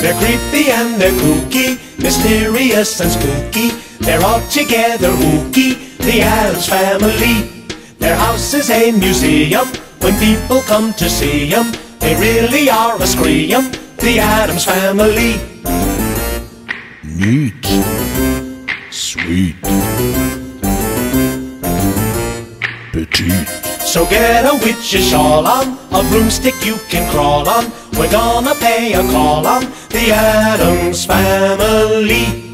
They're creepy and they're kooky, mysterious and spooky. They're all together ooky, the Addams family. Their house is a museum when people come to see 'em. They really are a scream, the Addams family. Neat. Sweet. Petite. So get a witch's shawl on, a broomstick you can crawl on. We're gonna pay a call on the Addams family.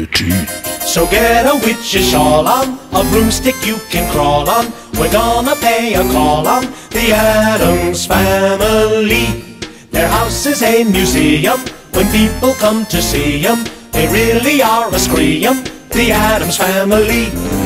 So get a witch's shawl on, a broomstick you can crawl on. We're gonna pay a call on the Addams family. Their house is a museum when people come to see 'em. They really are a scream, the Addams family.